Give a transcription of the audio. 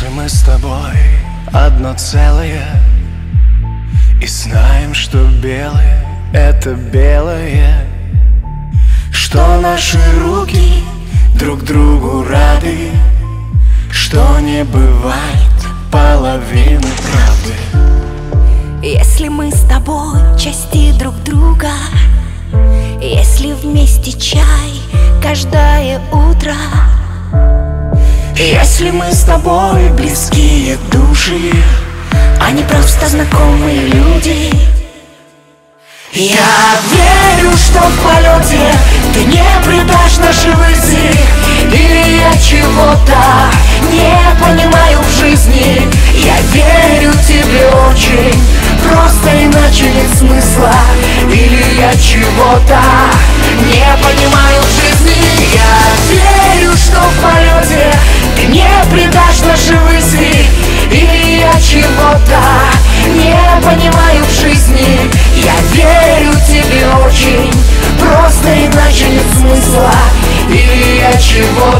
Если мы с тобой одно целое. И знаем, что белое — это белое. Что наши руки друг другу рады Что не бывает половины правды. Если мы с тобой части друг друга Если вместе чай каждое утро Если мы с тобой близкие души А не просто знакомые люди Я верю, что в полете Ты не предашь наши выси Или я чего-то не понимаю в жизни. Я верю тебе очень Просто иначе нет смысла. Или я чего-то дашь на живый свет. И я чего-то не понимаю в жизни. Я верю тебе очень. Просто иначе нет смысла. И я чего-то